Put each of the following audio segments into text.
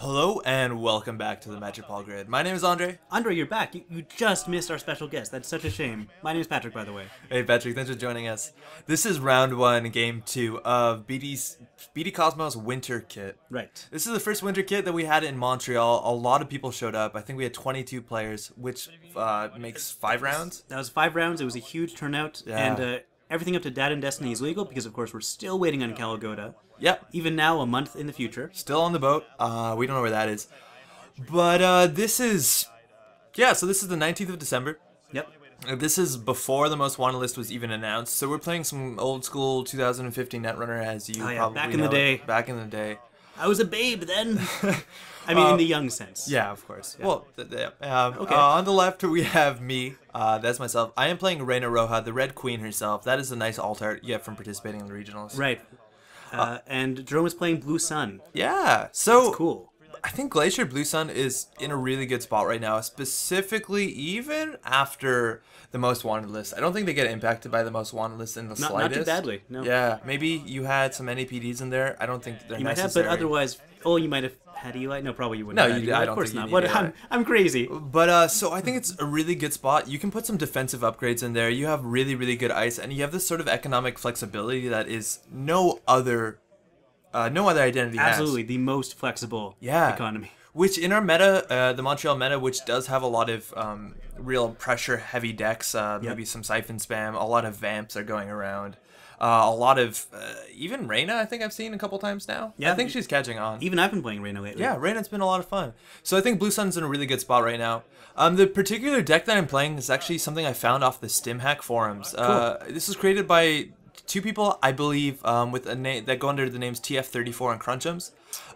Hello and welcome back to the Ball Grid. My name is Andre. Andre, you're back. You, you just missed our special guest. That's such a shame. My name is Patrick, by the way. Hey Patrick, thanks for joining us. This is round one, game two of BD's BD Cosmos Winter Kit. Right. This is the first Winter Kit that we had in Montreal. A lot of people showed up. I think we had 22 players, which uh, makes five rounds. That was five rounds. It was a huge turnout. Yeah. And uh, everything up to Data and Destiny is legal because, of course, we're still waiting on Kala Ghoda. Yep, Even now, a month in the future. still on the boat. Uh, we don't know where that is, but uh, this is yeah. So this is the 19th of December. Yep. Uh, This is before the most wanted list was even announced, so we're playing some old school 2015 Netrunner as you Oh, yeah, probably back in the know it. day. Back in the day. I was a babe then. I mean, in the young sense. Yeah, of course. Well, th- th- um, Okay. uh, on the left we have me. Uh, that's myself. I am playing Reina Roja, the Red Queen herself. That is a nice alt art you get from participating in the regionals. Right. Uh, and Jerome is playing Blue Sun. Yeah. So Cool. I think Glacier Blue Sun is in a really good spot right now, specifically even after the most wanted list. I don't think they get impacted by the most wanted list in the Not, not slightest. too badly. No. Yeah, maybe you had some NAPDs in there. I don't think they're You might have, but otherwise, oh, you might have had Eli. No, probably you wouldn't. No, have had you- Eli. I Of don't course think you not. Eli. I'm, I'm crazy. But uh, so I think it's a really good spot. You can put some defensive upgrades in there. You have really, really good ice, and you have this sort of economic flexibility that is no other, uh, no other identity has. Absolutely, the most flexible Yeah. economy. Which in our meta, uh, the Montreal meta, which does have a lot of um, real pressure-heavy decks, uh, maybe some Siphon spam, a lot of vamps are going around. Uh, a lot of uh, even Reina, I think I've seen a couple times now. Yeah. I think she's catching on. Even I've been playing Reina lately. Yeah, Reina's been a lot of fun. So I think Blue Sun's in a really good spot right now. Um, the particular deck that I'm playing is actually something I found off the StimHack forums. Uh, this was created by two people, I believe, um, with a name that go under the names TF34 and Crunchums.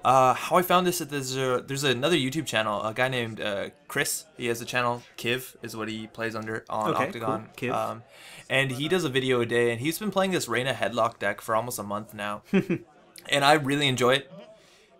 Uh, how I found this is there's, a, there's another YouTube channel, a guy named uh, Chris. He has a channel, Kiv is what he plays under on Okay, Octagon. cool. Kiv. Um, and he does a video a day, and he's been playing this Reina Headlock deck for almost a month now. and I really enjoy it.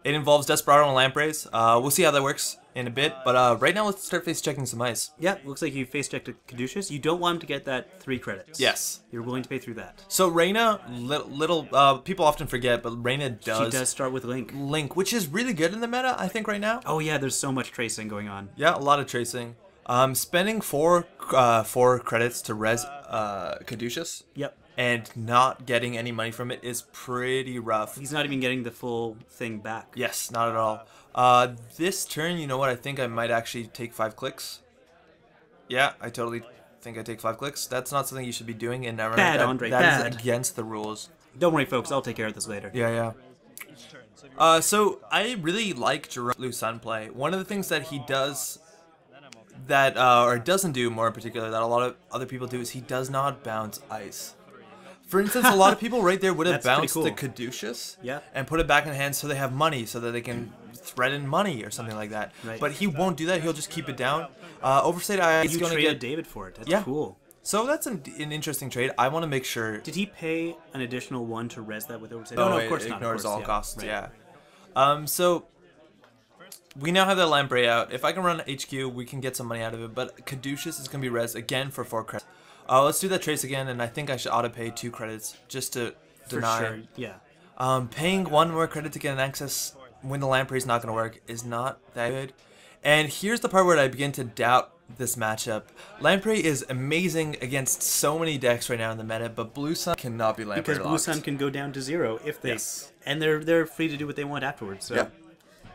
It involves Desperado and Lampreys. Uh, we'll see how that works in a bit, but uh, right now let's start face checking some ice. Yeah, looks like you face checked a Caduceus. You don't want him to get that three credits. Yes. You're willing to pay through that. So Reina, little, little uh, people often forget, but Reina does, She does start with Link. link, which is really good in the meta, I think, right now. Oh yeah, there's so much tracing going on. Yeah, a lot of tracing. Um, spending four uh, four credits to res uh, Caduceus Yep. And not getting any money from it is pretty rough. He's not even getting the full thing back. Yes, not at all. Uh, this turn, you know what? I think I might actually take five clicks. Yeah, I totally think I take five clicks. That's not something you should be doing in Neverwinter. Bad, That- Andre, that is bad. against the rules. Don't worry, folks. I'll take care of this later. Yeah, yeah. Uh, so I really like Jerome Blue Sun play. One of the things that he does that uh, or doesn't do more in particular that a lot of other people do is he does not bounce ice. For instance, a lot of people right there would have bounced the cool. Caduceus Yeah. and put it back in hand so they have money so that they can threaten money or something like that. Right. But he won't do that. He'll just keep it down. Uh, Oversight AI is You going to get David for it. That's Yeah. cool. so that's an, an interesting trade. I want to make sure. Did he pay an additional one to res that with oversight? Oh, no, no, of course not. of Ignores course, all yeah, costs. right. Yeah. Um. So we now have that Lamprey out. If I can run HQ, we can get some money out of it. But Caduceus is gonna be res again for four credits. Uh, let's do that trace again, and I think I should auto pay two credits just to For deny. sure. Yeah. Um, paying one more credit to get an access when the Lamprey is not going to work is not that good. And here's the part where I begin to doubt this matchup. Lamprey is amazing against so many decks right now in the meta, but Blue Sun cannot be Lamprey Because Blue locked. Sun can go down to zero if they, Yes. and they're they're free to do what they want afterwards. So Yeah.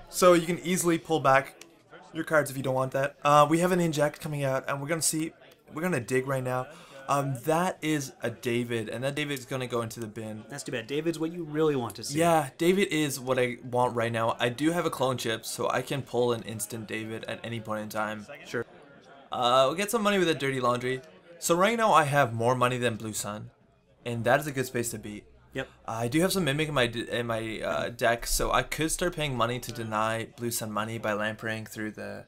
So you can easily pull back your cards if you don't want that. Uh, we have an inject coming out, and we're gonna see. We're gonna dig right now. Um, that is a David, and that David is gonna go into the bin. that's too bad. David's what you really want to see. Yeah, David is what I want right now. I do have a clone chip, so I can pull an instant David at any point in time. Sure. Uh, we'll get some money with that dirty laundry. So right now I have more money than Blue Sun, and that is a good space to be. Yep. I do have some mimic in my in my uh, deck, so I could start paying money to deny Blue Sun money by lampering through the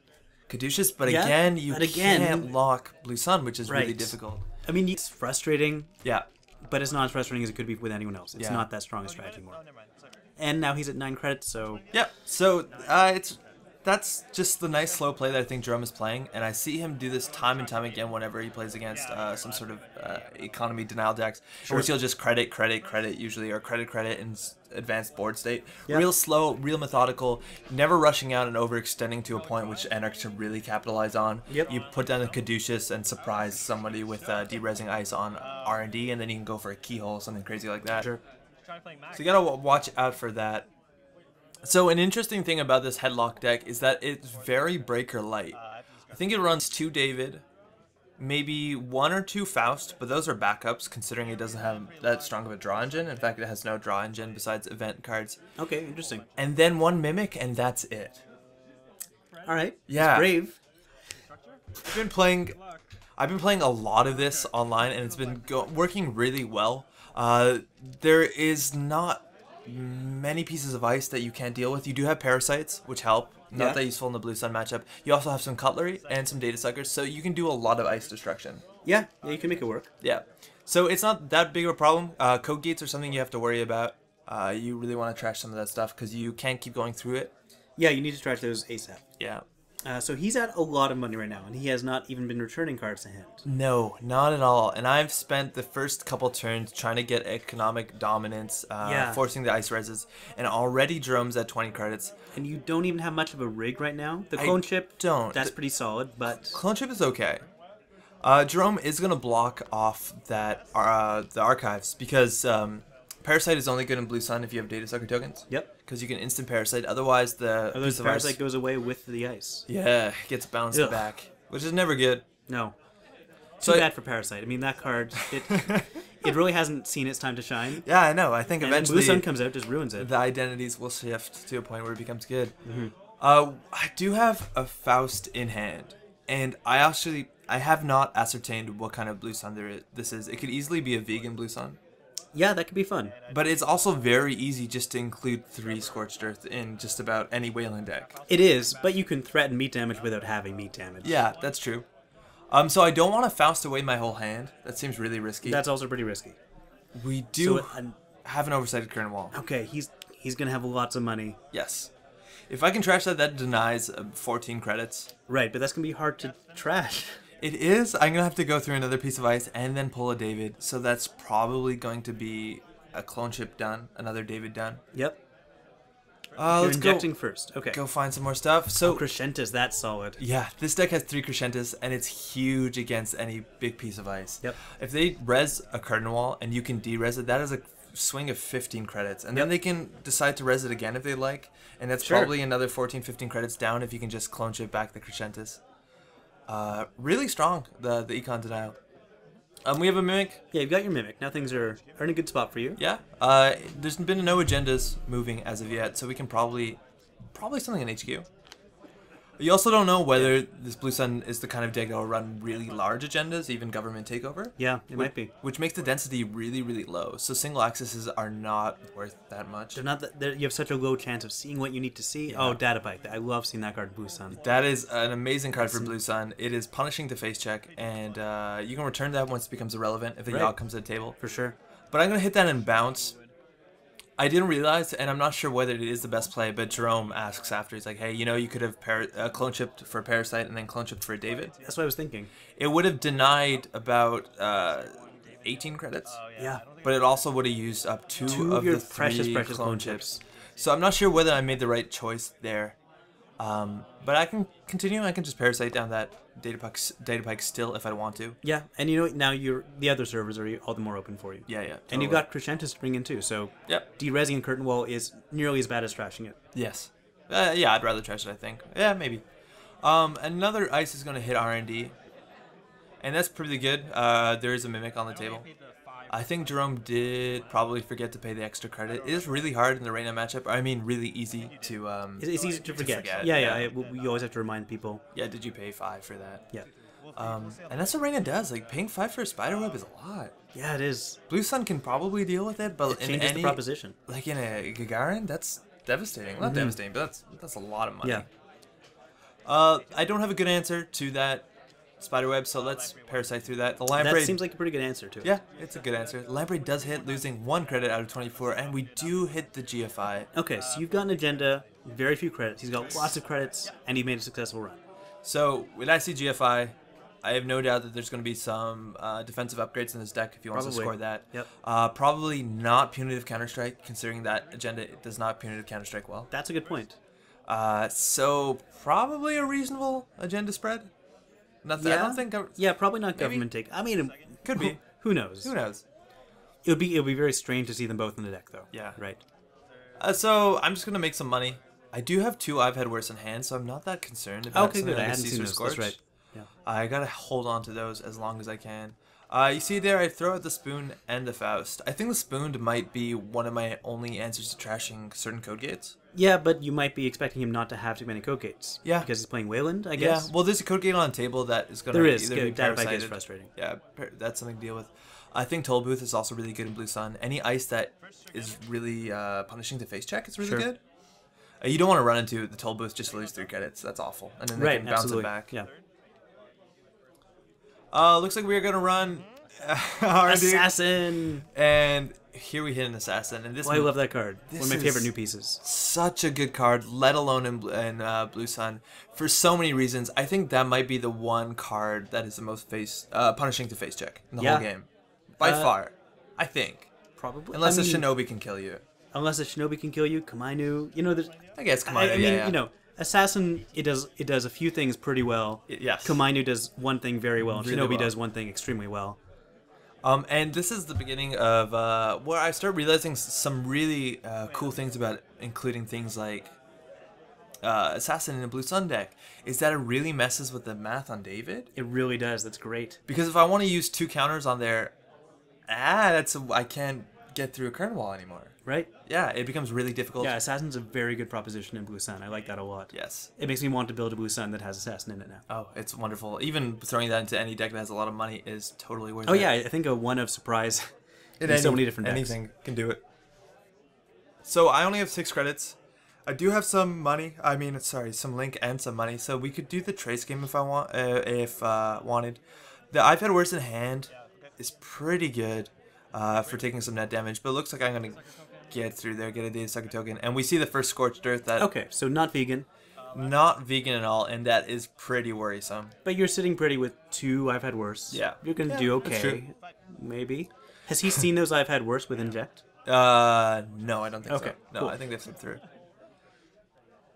Caduceus. But Yeah, again, you but again- can't lock Blue Sun, which is really difficult. I mean, it's frustrating, Yeah. but it's not as frustrating as it could be with anyone else. It's Yeah. not that strong a strategy anymore. And now he's at nine credits, so Yeah. So uh, it's that's just the nice slow play that I think Jerome is playing, and I see him do this time and time again whenever he plays against uh, some sort of uh, economy denial decks, in which he'll just credit, credit, credit usually, or credit, credit in advanced board state. Yeah. Real slow, real methodical, never rushing out and overextending to a point which Anarch can really capitalize on. Yep. You put down a Caduceus and surprise somebody with uh, deresing ice on R and D, and then you can go for a keyhole, something crazy like that. Sure. So you gotta w- watch out for that. So an interesting thing about this headlock deck is that it's very breaker light. I think it runs two David, maybe one or two Faust, but those are backups considering it doesn't have that strong of a draw engine. In fact, it has no draw engine besides event cards. Okay, interesting. And then one Mimic, and that's it. All right. Yeah. Brave. I've been playing. I've been playing a lot of this online, and it's been go- working really well. Uh, there is not many pieces of ice that you can't deal with. You do have parasites, which help. Not Yeah. that useful in the blue sun matchup. You also have some cutlery and some data suckers, so you can do a lot of ice destruction. Yeah, yeah, you can make it work. Yeah. So it's not that big of a problem. Uh, code gates are something you have to worry about. Uh, you really want to trash some of that stuff because you can't keep going through it. Yeah, you need to trash those ASAP. Yeah. Uh, so he's at a lot of money right now, and he has not even been returning cards to hand. No, not at all. And I've spent the first couple turns trying to get economic dominance, uh, Yeah. forcing the ice reses, and already Jerome's at 20 credits. And you don't even have much of a rig right now. The I clone chip, don't. That's pretty solid, but Clone chip is okay. Uh, Jerome is gonna block off that uh, the archives because um, Parasite is only good in Blue Sun if you have Data Sucker tokens. yep. Because you can instant Parasite. Otherwise, the Otherwise, piece the of ice- parasite goes away with the ice. yeah gets bounced Ugh. back, which is never good. No. So Too I- for Parasite. I mean, that card, it, it really hasn't seen its time to shine. Yeah, I know. I think And eventually Blue Sun comes out, just ruins it. the identities will shift to a point where it becomes good. Mm-hmm. Uh, I do have a Faust in hand, and I actually I have not ascertained what kind of Blue Sun there is, this is. It could easily be a vegan Blue Sun, Yeah, that could be fun. but it's also very easy just to include three Scorched Earth in just about any Weyland deck. It is, but you can threaten meat damage without having meat damage. Yeah, that's true. Um, so I don't want to Faust away my whole hand. That seems really risky. That's also pretty risky. we do So, uh, have an oversighted curtain wall. okay, he's he's gonna have lots of money. Yes. If I can trash that, that denies uh, 14 credits. Right, but that's gonna be hard to trash. It is. I'm gonna have to go through another piece of ice and then pull a David. So that's probably going to be a clone chip done, another David done. Yep. Uh, You're let's injecting go, first. Okay. go find some more stuff. So Oh, Crescentus, that's solid. yeah, this deck has three Crescentus and it's huge against any big piece of ice. Yep. If they res a curtain wall and you can de-res it, that is a swing of 15 credits. And then they can decide to res it again if they like. And that's Sure. probably another 14, 15 credits down if you can just clone chip back the Crescentus. Uh, really strong, the, the Econ Denial. Um, we have a Mimic. Yeah, you've got your mimic. Now things are, are in a good spot for you. Yeah. Uh, there's been no agendas moving as of yet, so we can probably, probably something in HQ. You also don't know whether this Blue Sun is the kind of deck that will run really large agendas, even government takeover. Yeah, it might be. Which makes the density really, really low. So single accesses are not worth that much. They're not. That, they're, you have such a low chance of seeing what you need to see. Oh, Data Pike. I love seeing that card Blue Sun. That is an amazing card for Blue Sun. It is punishing to face check, and uh, you can return that once it becomes irrelevant if a Right. Yogg comes to the table. For sure. But I'm gonna hit that and bounce. I didn't realize, and I'm not sure whether it is the best play, but Jerome asks after. He's like, "Hey, you know, you could have par- uh, clone chipped for Parasite and then clone chipped for David. That's what I was thinking. It would have denied about uh, 18 credits, Yeah. but it also would have used up two, Two of of your the precious, three precious clone clone chips. So I'm not sure whether I made the right choice there. Um, but I can continue. I can just Parasite down that data pike, data pike still if I want to. Yeah, and you know? Now you're the other servers are all the more open for you. Yeah, yeah. And you've got Crescentus to bring in too, so Yep. deresing a curtain wall is nearly as bad as trashing it. Yes. Uh, yeah, I'd rather trash it. I think. Yeah, maybe. Um, another ice is going to hit R and D, and that's pretty good. Uh, there is a mimic on the table. I think Jerome did probably forget to pay the extra credit. It is really hard in the Reina matchup. I mean, really easy to. Um, It's, it's easy to forget. forget, yeah, yeah. yeah. it- we always have to remind people. yeah, did you pay five for that? Yeah. Um, and that's what Reina does. Like paying five for a spider web is a lot. Yeah, it is. Blue Sun can probably deal with it, but It in changes any the proposition. like in a Gagarin, that's devastating. Not devastating, but that's that's a lot of money. Yeah. Uh, I don't have a good answer to that spiderweb, so let's parasite through that. The lamprey. That seems like a pretty good answer to it. yeah, it's a good answer. The lamprey does hit, losing one credit out of 24, and we do hit the GFI. Okay, so you've got an agenda Very few credits. He's got lots of credits, and he made a successful run. So when I see GFI, I have no doubt that there's going to be some uh, defensive upgrades in this deck if he wants to score that. Yep. Uh, probably not punitive Counter Strike, considering that agenda does not punitive Counter Strike well. That's a good point. Uh, so probably a reasonable agenda spread. Nothing. I don't think. I, Yeah, probably not government take. I mean, Could who, be. Who knows? Who knows? It would be it would be very strange to see them both in the deck, though. Yeah. Right. Uh, so I'm just gonna make some money. I do have two I've had worse in hand, so I'm not that concerned about Okay, something good. I like a hadn't seen Caesar those. Scorch. That's right. Yeah. I gotta hold on to those as long as I can. Uh, you see there, I throw out the spoon and the Faust. I think the spoon might be one of my only answers to trashing certain code gates. Yeah, but you might be expecting him not to have too many code gates. Yeah. Because he's playing Weyland, I guess. Yeah, well, there's a code gate on the table that is gonna There is. either Yeah, be that is frustrating. Yeah, that's something to deal with. I think Toll Booth is also really good in Blue Sun. Any ice that is really uh, punishing to face check is really Sure. good. Uh, you don't want to run into the Toll Booth just to lose three credits. That's awful. And then they right. can bounce Absolutely. it back. Yeah. Uh, looks like we're gonna run R&D. Assassin. and here we hit an assassin, and this Well, I love that card. One of my favorite new pieces. such a good card, let alone in, in uh, Blue Sun, for so many reasons. I think that might be the one card that is the most face uh, punishing to face check in the Yeah. whole game, by Uh, far. I think, Probably. unless I a mean, shinobi can kill you. Unless a shinobi can kill you, Komainu. You know, there's. I guess on, I, I yeah, mean, yeah. you know, assassin. It does. It does a few things pretty well. Yes. Komainu does one thing very well. and Really shinobi well. does one thing extremely well. Um, and this is the beginning of uh, where I start realizing some really uh, cool things about it, including things like uh, Assassin in a Blue Sun deck. Is that it really messes with the math on David? It really does. That's great. Because if I want to use two counters on there, ah, that's a, I can't get through a curtain wall anymore. Right? Yeah, it becomes really difficult. Yeah, Assassin's a very good proposition in Blue Sun. I like that a lot. Yes. It makes me want to build a Blue Sun that has Assassin in it now. Oh, it's wonderful. Even throwing that into any deck that has a lot of money is totally worth Oh it. Oh, yeah, I think a one of surprise In in so many different decks. Anything can do it. So I only have six credits. I do have some money. I mean, sorry, some link and some money. So we could do the trace game if I want, uh, if uh, wanted. The I've had worse in hand is pretty good uh, for taking some net damage, but it looks like I'm gonna get through there, get a data sucker token, and we see the first scorched earth that Okay, so not vegan, not vegan at all, and that is pretty worrisome. but you're sitting pretty with two. I've had worse. Yeah. you're gonna Yeah, do that's okay. true. Maybe. Has he seen those I've had worse with inject? Uh, no, I don't think Okay, so. No, cool. I think they've slipped through.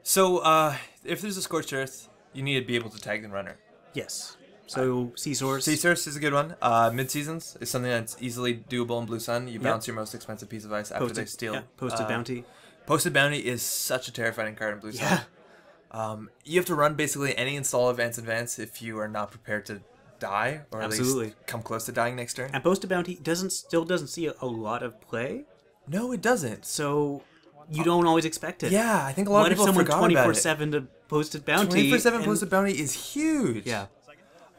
So, uh, if there's a scorched earth, you need to be able to tag the runner. Yes. So sea source. Sea Source is a good one. Uh, mid seasons is something that's easily doable in Blue Sun. You bounce your most expensive piece of ice after posted they steal. yeah, posted uh, bounty. Posted bounty is such a terrifying card in Blue Sun. Yeah. Um, you have to run basically any install of advance advance if you are not prepared to die or at Absolutely. least come close to dying next turn. And posted bounty doesn't still doesn't see a, a lot of play, No, it doesn't. so you don't always expect it. Yeah, I think a lot What of if people someone forgot twenty about four it. seven to posted bounty? 24 7 and- posted bounty is huge. Yeah.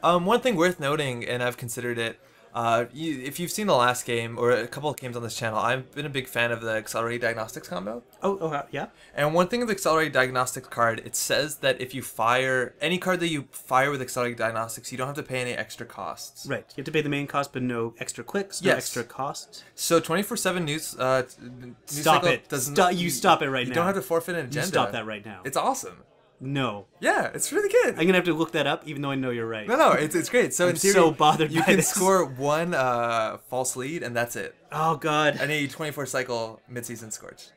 Um, one thing worth noting, and I've considered it, uh, you, if you've seen the last game or a couple of games on this channel, I've been a big fan of the accelerated diagnostics combo. Oh, oh, uh, yeah. And one thing of the accelerated diagnostics card, it says that if you fire any card that you fire with accelerated diagnostics, you don't have to pay any extra costs. Right. You have to pay the main cost, but no extra clicks, no Yes. extra cost. So 24 7 news. Uh, news Stop it. Does Stop- you stop it right you now. You don't have to forfeit an agenda. You stop that right now. It's awesome. No. Yeah, it's really good. I'm gonna have to look that up, even though I know you're right. No, no, it's, it's great. So I'm in theory, so bothered you can this. score one uh, false lead, and that's it. Oh God. And a 24 cycle mid-season scorch.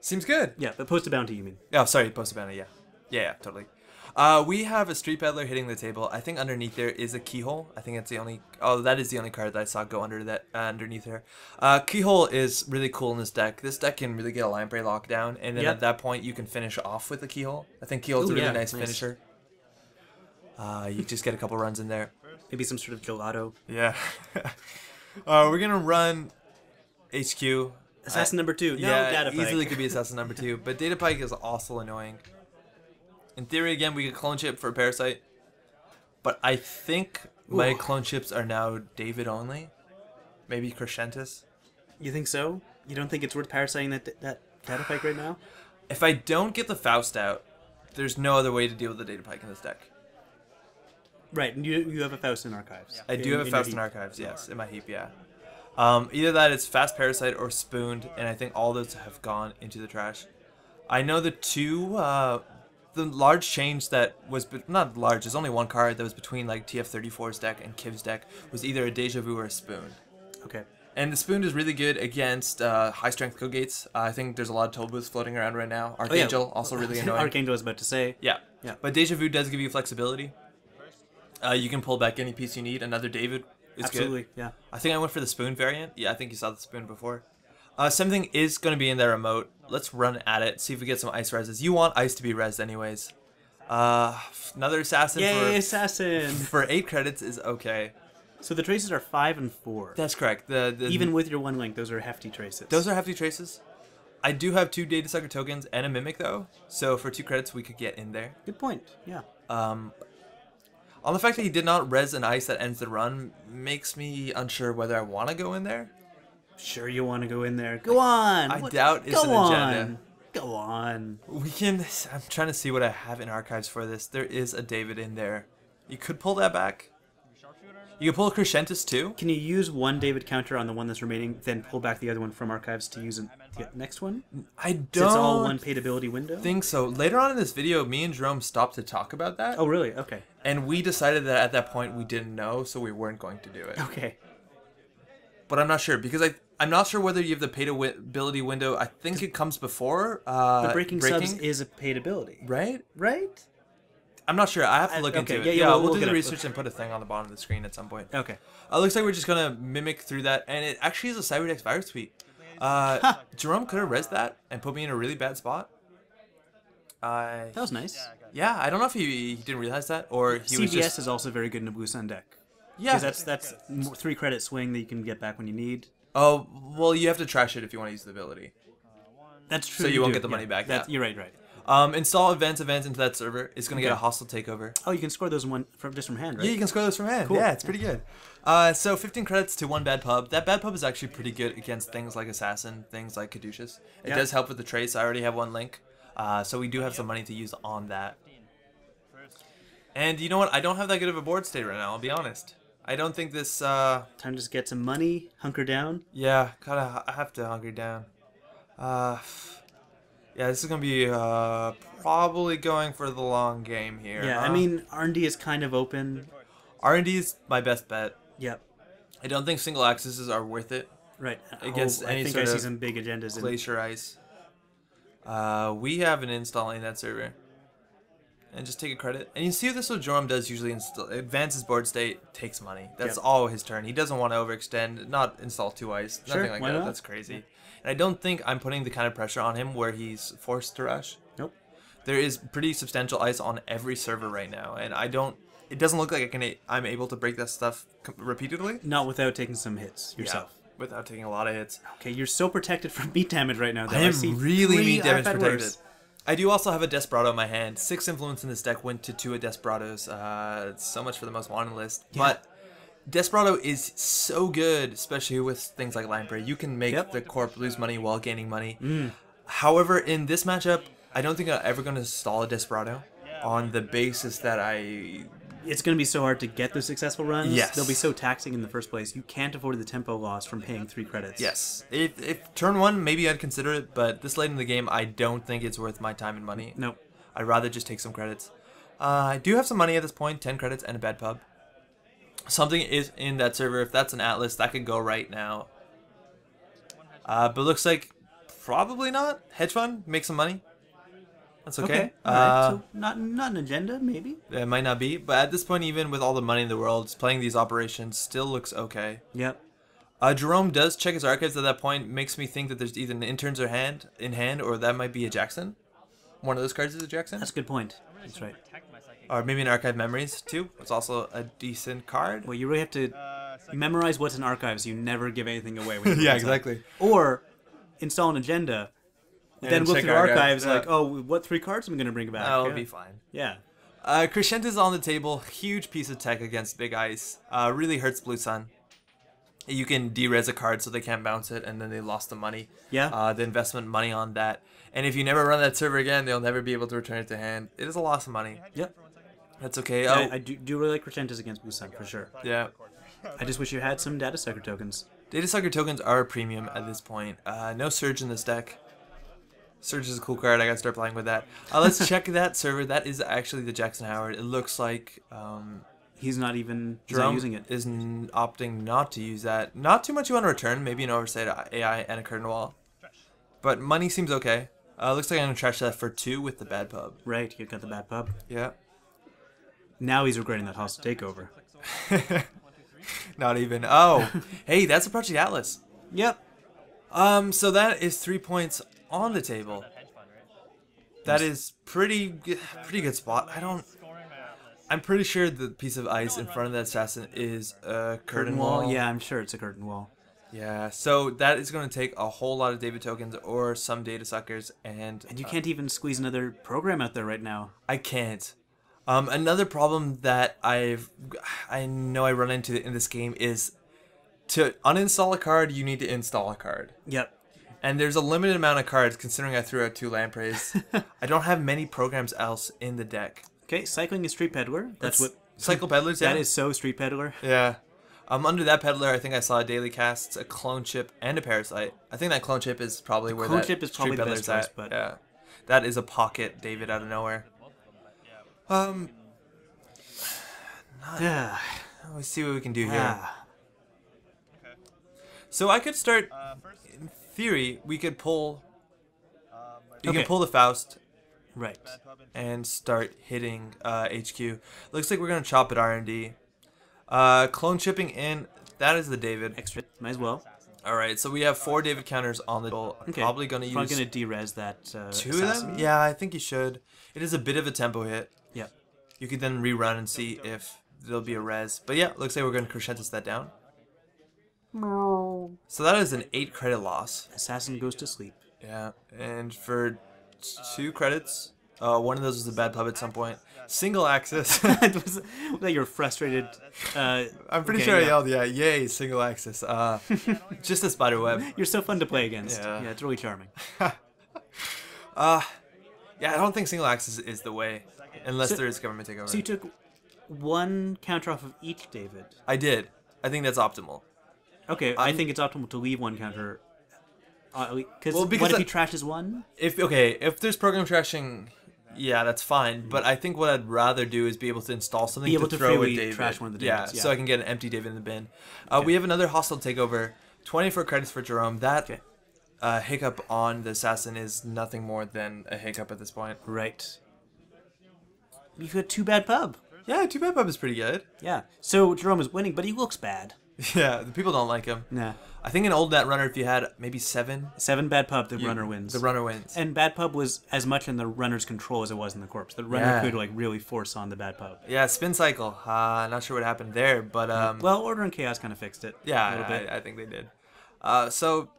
Seems good. Yeah, but posted bounty, you mean? Oh, sorry, post bounty. Yeah, yeah, yeah, totally. Uh, we have a street peddler hitting the table. I think underneath there is a keyhole. I think that's the only. Oh, that is the only card that I saw go under that uh, underneath there. Uh, keyhole is really cool in this deck. This deck can really get a Lamprey break lockdown, and then Yeah. at that point you can finish off with the keyhole. I think keyhole's a really yeah, nice, nice. finisher. Uh, you just get a couple runs in there. Maybe some sort of gelato. Yeah. uh, we're gonna run HQ. Assassin number two. No, yeah, data pike. easily could be assassin number two, but data pike is also annoying. In theory, again, we could clone chip for parasite, but I think my Ooh. clone chips are now David only. Maybe Crescentus. You think so? You don't think it's worth parasiting that that data pike right now? If I don't get the Faust out, there's no other way to deal with the data pike in this deck. Right. and You you have a Faust in archives. I do In- have a Faust in archives, yes, in my heap, yeah. Um, either that, it's fast parasite or spooned, and I think all those have gone into the trash. I know the two, uh, the large change that was not large. There's only one card that was between like TF34's deck and Kiv's deck was either a Deja Vu or a Spoon. Okay. And the Spoon is really good against uh, high strength code gates. Uh, I think there's a lot of Tollbooths floating around right now. Oh, yeah. Archangel also really annoying. Archangel was about to say. Yeah. Yeah. But Deja Vu does give you flexibility. Uh, you can pull back any piece you need. Another David is Absolutely. good. Yeah. I think I went for the spoon variant. Yeah, I think you saw the spoon before. Uh, something is going to be in their remote. Let's run at it. See if we get some ice reses. You want ice to be res anyways. Uh, another assassin Yay, for assassin! for eight credits is okay. so the traces are five and four. That's correct. The, the Even with your one link, those are hefty traces. those are hefty traces. I do have two data sucker tokens and a mimic though, so for two credits we could get in there. good point. Yeah. Um, on the fact that he did not res an ice that ends the run makes me unsure whether I want to go in there. Sure, you want to go in there? Go on. I doubt it's go an on. agenda. Go on. We can. I'm trying to see what I have in archives for this. There is a David in there. You could pull that back. You could pull a Crescentus too. Can you use one David counter on the one that's remaining, then pull back the other one from archives to use in the next one? I don't it's all one paid ability window. think so. Later on in this video, me and Jerome stopped to talk about that, Oh, really? Okay. and we decided that at that point we didn't know, so we weren't going to do it. Okay. But I'm not sure because I I'm not sure whether you have the paid ability window. I think it comes before uh, The breaking, subs is a paid ability, right. right? I'm not sure. I have to I- look okay, into yeah, it. yeah, Yeah, we'll- we'll, we'll do the research and put a thing on the bottom of the screen at some point. Okay. Uh, looks like we're just gonna mimic through that, and it actually is a Cyberdex Virus Suite. Uh, Jerome could have res that and put me in a really bad spot. Uh, That was nice. yeah, I don't know if he, he didn't realize that or he was just is also very good in a Blue Sun deck. yeah. Because that's that's three credit swing that you can get back when you need. Oh well, you have to trash it if you want to use the ability. That's true. So you won't do, get the money back, That's, yeah. You're right, right. Um, install advanced events into that server. It's gonna get a hostile takeover. Oh, you can score those one from just from hand, right? Yeah, you can score those from hand. Cool. Yeah, it's pretty good. Uh, so 15 credits to one bad pub. That bad pub is actually pretty good against things like Assassin, things like Caduceus. It Yeah. does help with the trace. I already have one link. Uh, so we do have some money to use on that. And you know what? I don't have that good of a board state right now, I'll be honest. I don't think this, uh, Time to just get some money, hunker down. yeah, gotta, I have to hunker down. Uh, yeah, this is gonna be, uh, probably going for the long game here. Yeah, I mean R&D is kind of open. R&D is my best bet. Yep. I don't think single accesses are worth it. Right. Against oh, any I think sort I see of some big agendas. In, Glacier Ice. Uh, we have an install in that server. And just take a credit. And you see what this what Jerome does usually install advances board state, takes money. That's Yep. all his turn. He doesn't want to overextend, not install two ice, Sure, nothing like why that. not? That's crazy. And I don't think I'm putting the kind of pressure on him where he's forced to rush. Nope. There is pretty substantial ice on every server right now, and I don't. It doesn't look like I can. I'm able to break that stuff repeatedly. Not without taking some hits yourself. Yeah, without taking a lot of hits. Okay, you're so protected from meat damage right now. Though. I am see really meat damage protected. worse. I do also have a Desperado in my hand. Six influence in this deck went to two of Desperados. Uh, so much for the most wanted list. But Desperado is so good, especially with things like Lamprey. You can make Yep. the Corp lose money while gaining money. However, in this matchup, I don't think I'm ever going to stall a Desperado on the basis that I It's going to be so hard to get those successful runs. Yes. They'll be so taxing in the first place. You can't afford the tempo loss from paying three credits. Yes. If, if turn one, maybe I'd consider it, but this late in the game, I don't think it's worth my time and money. Nope. I'd rather just take some credits. Uh, I do have some money at this point, 10 credits and a bad pub. Something is in that server. If that's an Atlas, that could go right now. Uh, but looks like probably not. Hedge fund, make some money. That's okay. Okay. All right. Uh, so not not an agenda, maybe. it might not be, but at this point, even with all the money in the world, playing these operations still looks okay. Yep. Uh, Jerome does check his archives at that point. Makes me think that there's either an interns or hand in hand, or that might be a Jackson. One of those cards is a Jackson, That's a good point. That's right. or maybe an archive memories too. It's also a decent card. Well, you really have to memorize what's in archives. You never give anything away. When Yeah, exactly. Or install an agenda. And then look check through archive, archives, yeah. like, oh, what three cards am I going to bring back? That'll yeah. be fine. Yeah. Uh, Crescentus on the table. Huge piece of tech against Big Ice. Uh, really hurts Blue Sun. You can de-res a card so they can't bounce it, and then they lost the money. Yeah. Uh, the investment money on that. And if you never run that server again, they'll never be able to return it to hand. It is a loss of money. Yep. That's okay. I, Oh, I do, do really like Crescentus against Blue Sun, for sure. yeah. I just wish you had some data sucker tokens. Data Sucker tokens are a premium at this point. Uh, no Surge in this deck. Surge is a cool card. I gotta start playing with that. Uh, let's check that server. That is actually the Jackson Howard. It looks like um, He's not even he's not using it. is opting not to use that. Not too much you want to return. Maybe an oversight AI and a curtain wall. But money seems okay. Uh, looks like I'm gonna trash that for two with the bad pub. Right, you got the bad pub. Yeah. Now he's regretting that hostile takeover. Not even. Oh, hey, that's a Project Atlas. Yep. Um, so that is three points on the table. That is pretty, pretty good spot. I don't. I'm pretty sure the piece of ice in front of that assassin is a curtain, wall. Yeah, I'm sure it's a curtain wall. Yeah. So that is going to take a whole lot of David tokens or some data suckers, and And you can't even squeeze another program out there right now. I can't. Um, another problem that I've I know I run into in this game is to uninstall a card, you need to install a card. Yep. And there's a limited amount of cards considering I threw out two lampreys. I don't have many programs else in the deck. Okay, cycling is Street Peddler. That's what. Cycle Peddlers, yeah. That is so Street Peddler. Yeah. Um, under that peddler, I think I saw a daily casts, a clone chip, and a parasite. I think that clone chip is probably where clone that chip is probably the best choice, at. but- yeah, that is a pocket David out of nowhere. Um, Yeah. let's see what we can do here. Yeah. So I could start. In theory, we could pull. You Okay. can pull the Faust Right. and start hitting uh, HQ. Looks like we're gonna chop at R and D. Uh, clone chipping in. That is the David. Extra. Might as well. All right, so we have four David counters on the table. Okay. Probably gonna use Probably gonna derez that. Uh, two assassin. of them. Yeah, I think you should. It is a bit of a tempo hit. Yeah. You could then rerun and see if there'll be a res. But yeah, looks like we're gonna crescentus that down. So that is an eight credit loss. Assassin goes to sleep. Yeah, and for two credits, uh, one of those was a bad pub at some point. Single access. was that you're frustrated. Uh, I'm pretty okay, sure yeah. I yelled, yeah, yay, single access. Uh, just a spider web. You're so fun to play against. Yeah. Yeah, it's really charming. Uh, yeah, I don't think single access is the way, unless So- there is government takeover. So you took one counter off of each David. I did. I think that's optimal. Okay, i I'm- think it's optimal to leave one counter. Because Well, because what if he trashes one? If okay, if there's program trashing, yeah, that's fine. But I think what I'd rather do is be able to install something Be able to to throw a David. trash one of the yeah, Davids, so. I can get an empty David in the bin. Uh, We have another hostile takeover. Twenty-four credits for Jerome. That Okay. uh, hiccup on the assassin is nothing more than a hiccup at this point. Right. You've got two bad pub. Yeah, two bad pub is pretty good. Yeah. So Jerome is winning, but he looks bad. Yeah, the people don't like him. Nah. I think an old Netrunner, if you had maybe seven, Seven bad pub, the runner wins. The runner wins. and bad pub was as much in the runner's control as it was in the Corp's. The runner Yeah. could like really force on the bad pub. yeah, spin cycle. Uh, not sure what happened there, but um, Well, Order and Chaos kind of fixed it. Yeah, a little bit. I, I think they did. Uh, so,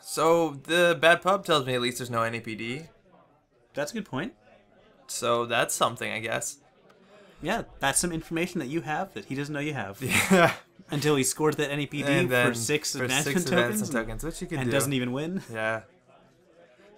so the bad pub tells me at least there's no NAPD. That's a good point. So that's something, I guess. Yeah, that's some information that you have that he doesn't know you have. Yeah. Until he scores that NAPD for six for advancement six tokens, advancement tokens, which you can and do. doesn't even win. Yeah.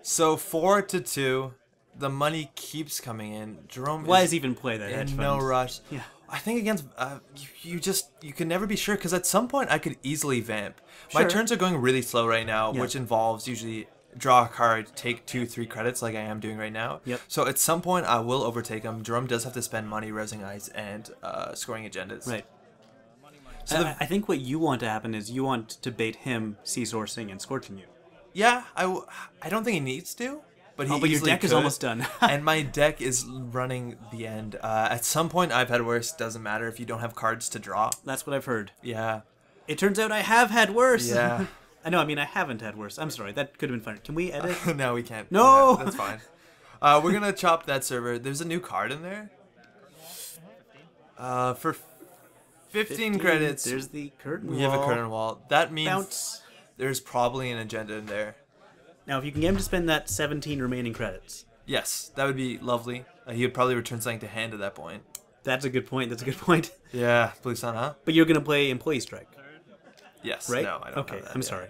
So four to two, the money keeps coming in. Jerome Why is even play that in no rush. Yeah. I think against uh, you, you just you can never be sure because at some point I could easily vamp. My turns are going really slow right now, Yeah. which involves usually draw a card, take two, three credits like I am doing right now. Yep. So at some point I will overtake him. Jerome does have to spend money resing ice and uh, scoring agendas. Right. So I, the- I think what you want to happen is you want to bait him sea sourcing and scorching you. Yeah, I, w- I don't think he needs to, but he Oh, but your deck is almost done. and my deck is running the end. Uh, at some point I've had worse. Doesn't matter if you don't have cards to draw. That's what I've heard. Yeah. It turns out I have had worse. Yeah. I know. I mean, I haven't had worse. I'm sorry. That could have been funny. Can we edit? no, we can't. No! that's fine. Uh, we're gonna chop that server. There's a new card in there. Uh, for 15, credits, There's the curtain. Wall. We have a curtain wall. That means bounce. there's probably an agenda in there. Now, if you can get him to spend that 17 remaining credits, Yes, that would be lovely. Uh, he would probably return something to hand at that point. that's a good point. That's a good point. Yeah, Blue Sun, huh? But you're gonna play Employee Strike, Yes. right? No, I don't okay. have that I'm yet. sorry.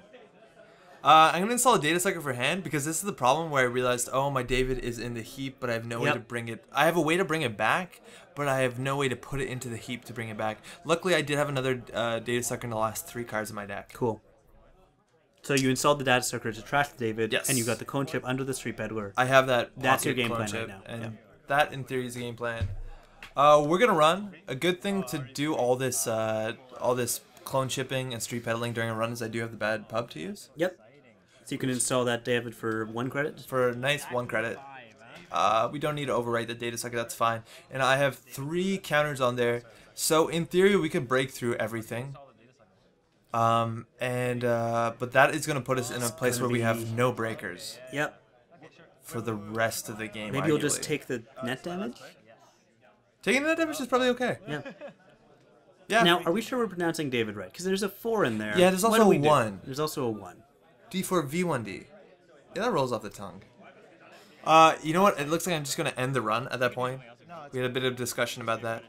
Uh, I'm gonna install a data sucker for hand because this is the problem where I realized, oh, my David is in the heap, but I have no way to bring it. I have a way to bring it back, but I have no way to put it into the heap to bring it back. Luckily, I did have another uh, data sucker in the last three cards in my deck. Cool. So you installed the data sucker to trash David, Yes. and you got the clone chip under the Street Peddler. I have that. That's your game plan right now, and yeah. that in theory is the game plan. Uh, we're gonna run. A good thing to do all this, uh, all this clone chipping and street pedaling during a run is I do have the bad pub to use Yep. So you can install that, David, for one credit. for a nice one credit. Uh, we don't need to overwrite the data sucker. That's fine. And I have three counters on there, so in theory we could break through everything. Um, and uh, but that is gonna put us in a place where we have no breakers Yep. for the rest of the game. Maybe you'll just take the net damage. taking the net damage is probably okay. Yeah. Yeah. Now, are we sure we're pronouncing David right? Because there's a four in there. Yeah, there's also do we a do? one. There's also a one. D4 V1D. Yeah, that rolls off the tongue. Uh, you know what? It looks like I'm just gonna end the run at that point. We had a bit of discussion about that,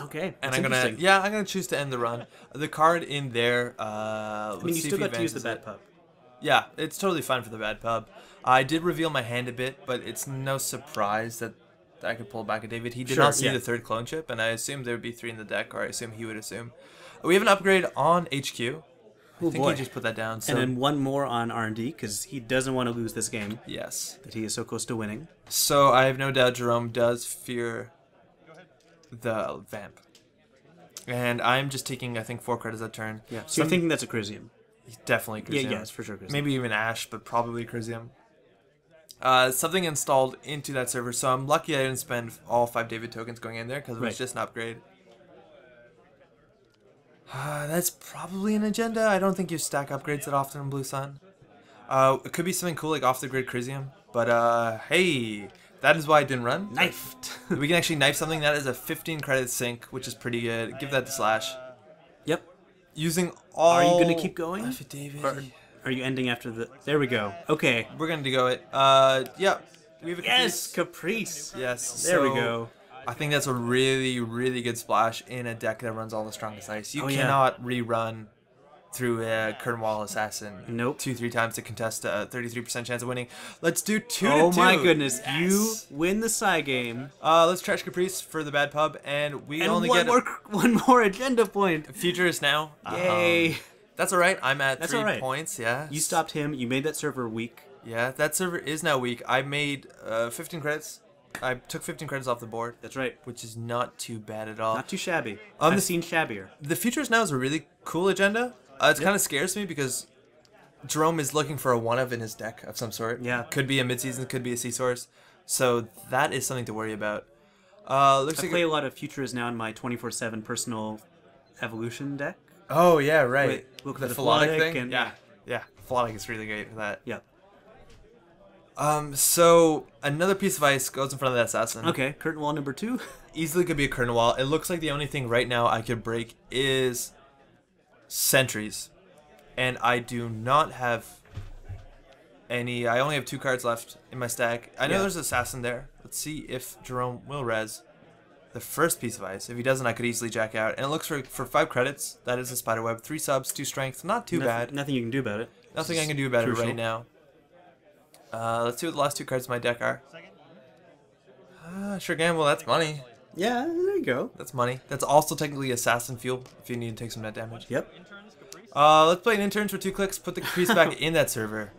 Okay. and that's I'm gonna interesting. yeah, I'm gonna choose to end the run. The card in there. Uh, I mean, you let's see still if he got to use the advances bad it. pub. Yeah, it's totally fine for the bad pub. I did reveal my hand a bit, but it's no surprise that I could pull back a David. He did Sure, not see yeah. the third clone chip, and I assume there would be three in the deck, or I assume he would assume. We have an upgrade on HQ. I Oh think boy. he just put that down. So and then one more on R&D because he doesn't want to lose this game yes. that he is so close to winning. So I have no doubt Jerome does fear the vamp. And I'm just taking, I think, four credits a turn. Yeah. So Some- you're thinking that's a Crisium? definitely Yeah, Crisium. yes, for sure. Crisium. Maybe even Ash, but probably Crisium. Uh, something installed into that server, so I'm lucky I didn't spend all five David tokens going in there because it was Right. just an upgrade. Uh, that's probably an agenda. I don't think you stack upgrades that often in Blue Sun. Uh, it could be something cool like off the grid Crisium, but uh, hey, that is why I didn't run. Knifed. we can actually knife something that is a 15 credit sync, which is pretty good. Give that the slash. yep. Using all. Are you gonna keep going? Affidavit. Are you ending after the? There we go. Okay. We're gonna go it. Uh, yeah. We have a Yes, Caprice. Caprice. Yes. There we go. I think that's a really, really good splash in a deck that runs all the strongest ice. You Oh, yeah. cannot rerun through a Curtain Wall Assassin Nope. two, three times to contest a 33% chance of winning. Let's do two Oh to my goodness! Yes. You win the side game, Uh, let's trash Caprice for the bad pub, and we and only one get more one more agenda point. futures now. Yay! Um, that's all right. I'm at That's three right. points. Yeah. you stopped him. You made that server weak. Yeah, that server is now weak. I made uh, 15 credits. I took 15 credits off the board, That's right. which is not too bad at all. Not too shabby. Um, I've the- seen shabbier. the futures now is a really cool agenda. Uh, it kind of scares me because Jerome is looking for a one of in his deck of some sort. Yeah. Could be a midseason, could be a sea source. So that is something to worry about. Uh, looks I like play a lot of futures now in my 24/7 personal evolution deck. Oh yeah, right. Wait, look the for the Philotic Philotic thing. and- yeah, yeah. Philotic is really great for that. Yeah. Um, so another piece of ice goes in front of that assassin. Okay. Curtain wall number two. easily could be a curtain wall. It looks like the only thing right now I could break is sentries, and I do not have any. I only have two cards left in my stack. I know Yeah. there's assassin there. Let's see if Jerome will res the first piece of ice. If he doesn't, I could easily jack out. And it looks for for five credits. That is a spider web, three subs, two strength. Not too Nothing- bad. Nothing you can do about it. Nothing I can do about it right now. Uh, let's see what the last two cards of my deck are. Uh, sure, gamble. That's money. Yeah. There you go. That's money. That's also technically assassin fuel if you need to take some net damage. Yep. Uh, let's play an interns for two clicks. Put the caprice back in that server.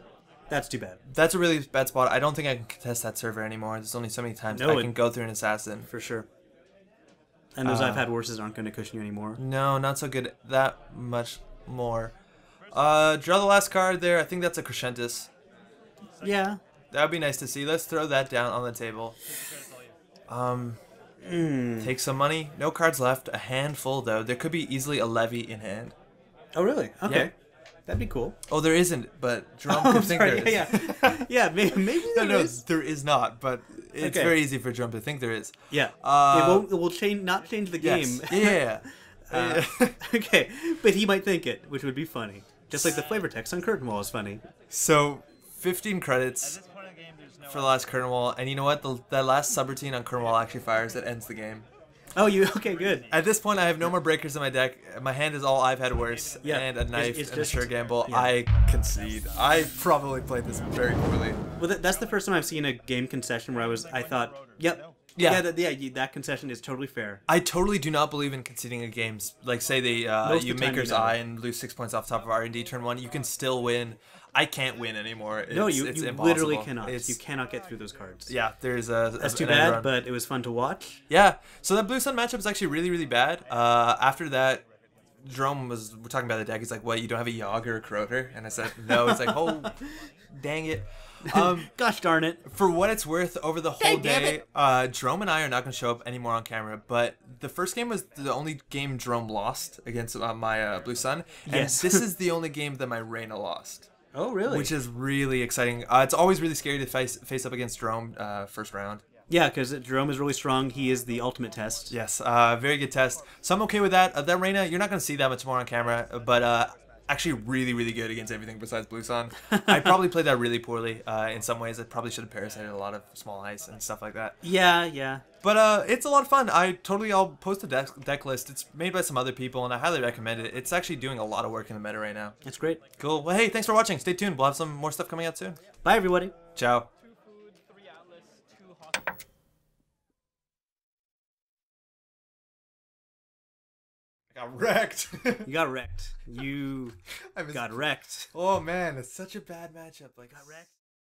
That's too bad. That's a really bad spot. I don't think I can contest that server anymore. There's only so many times No, I it- can go through an assassin. For sure. And those Uh, I've had worses aren't going to cushion you anymore. No, not so good. That much more. Uh, draw the last card there. I think that's a Crescentus. Yeah. That would be nice to see. Let's throw that down on the table. Um, Mm. take some money. No cards left. A handful though. There could be easily a levy in hand. Oh really? Okay. That'd be cool. Oh, there isn't, but Jerome Oh, could I'm think sorry. there is. Yeah, yeah. yeah, maybe, maybe No, there no, is. there is not, but it's Okay. very easy for Jerome to think there is. Yeah. Uh, it won't. It will change. Not change the game. Yes. Yeah. Uh, okay, but he might think it, which would be funny. Just like the flavor text on Curtain Wall is funny. so, 15 credits for the last Curtain Wall, and you know what? The, that last subroutine on Curtain Wall actually fires. It ends the game. Oh, you okay? Good. At this point, I have no more breakers in my deck. My hand is all I've had worse, Yeah, and a knife it's and just- a sure gamble. yeah. I concede. I probably played this very poorly. Well, that, that's the first time I've seen a game concession where I was. I thought, yep, Yeah. yeah, that, yeah. You, that concession is totally fair. I totally do not believe in conceding a game. Like, say they uh, you the Maker's you never. Eye and lose six points off top of R and D turn one, you can still win. I can't win anymore. It's, No, you, it's you literally cannot. It's, You cannot get through those cards. yeah, there's a. That's a- too bad, run. but it was fun to watch. Yeah, so that Blue Sun matchup is actually really, really bad. Uh, after that, Jerome was we're talking about the deck. He's like, "What? You don't have a Yogg or a Corroder?" And I said, "No." It's like, "Oh, dang it." Um, Gosh darn it. for what it's worth, over the whole Dang day, it. uh, Jerome and I are not going to show up anymore on camera. But the first game was the only game Jerome lost against uh, my uh, Blue Sun, and Yes. this is the only game that my Reina lost, Oh, really? which is really exciting. Uh, it's always really scary to face face up against Jerome uh, first round. yeah, because Jerome is really strong. He is the ultimate test. Yes, uh, very good test. So I'm okay with that. Uh, that Reina, you're not going to see that much more on camera, but uh, actually really, really good against everything besides Blue Sun. I probably played that really poorly uh, in some ways. I probably should have parasited a lot of small ice and stuff like that. Yeah, yeah. But uh, it's a lot of fun. I totally, I'll post a deck, deck list. It's made by some other people, and I highly recommend it. It's actually doing a lot of work in the meta right now. It's great. Cool. Well, hey, thanks for watching. Stay tuned. We'll have some more stuff coming out soon. Bye, everybody. Ciao. I got wrecked. You got wrecked. You I was- got wrecked. Oh man, it's such a bad matchup. Like, Got wrecked.